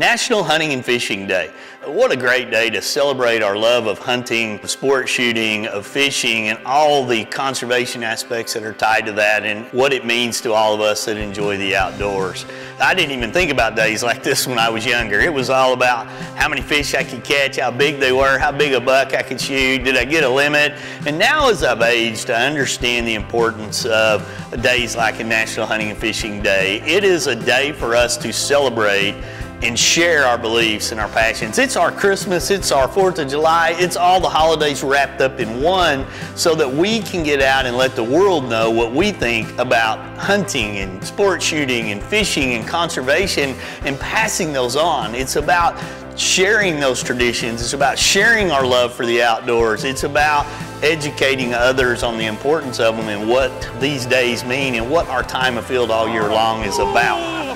National Hunting and Fishing Day. What a great day to celebrate our love of hunting, of sport shooting, of fishing, and all the conservation aspects that are tied to that and what it means to all of us that enjoy the outdoors. I didn't even think about days like this when I was younger. It was all about how many fish I could catch, how big they were, how big a buck I could shoot, did I get a limit? And now as I've aged, I understand the importance of days like a National Hunting and Fishing Day. It is a day for us to celebrate and share our beliefs and our passions. It's our Christmas, it's our 4th of July, it's all the holidays wrapped up in one so that we can get out and let the world know what we think about hunting and sport shooting and fishing and conservation and passing those on. It's about sharing those traditions, it's about sharing our love for the outdoors, it's about educating others on the importance of them and what these days mean and what our time afield all year long is about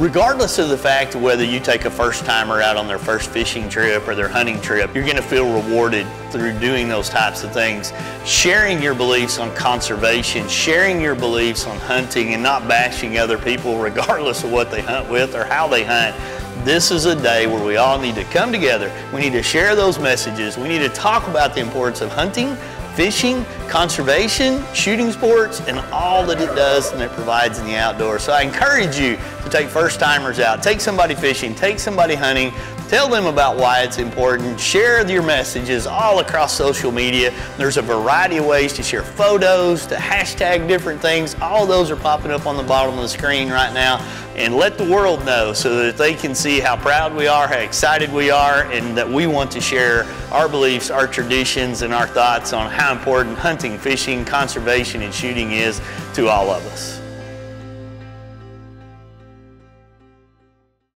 regardless of the fact whether you take a first timer out on their first fishing trip or their hunting trip, you're going to feel rewarded through doing those types of things. Sharing your beliefs on conservation, sharing your beliefs on hunting, and not bashing other people regardless of what they hunt with or how they hunt. This is a day where we all need to come together. We need to share those messages. We need to talk about the importance of hunting, fishing, conservation, shooting sports, and all that it does and it provides in the outdoors. So I encourage you to take first timers out, take somebody fishing, take somebody hunting, tell them about why it's important, share your messages all across social media. There's a variety of ways to share photos, to hashtag different things. All those are popping up on the bottom of the screen right now and let the world know so that they can see how proud we are, how excited we are, and that we want to share our beliefs, our traditions, and our thoughts on how important hunting, fishing, conservation, and shooting is to all of us.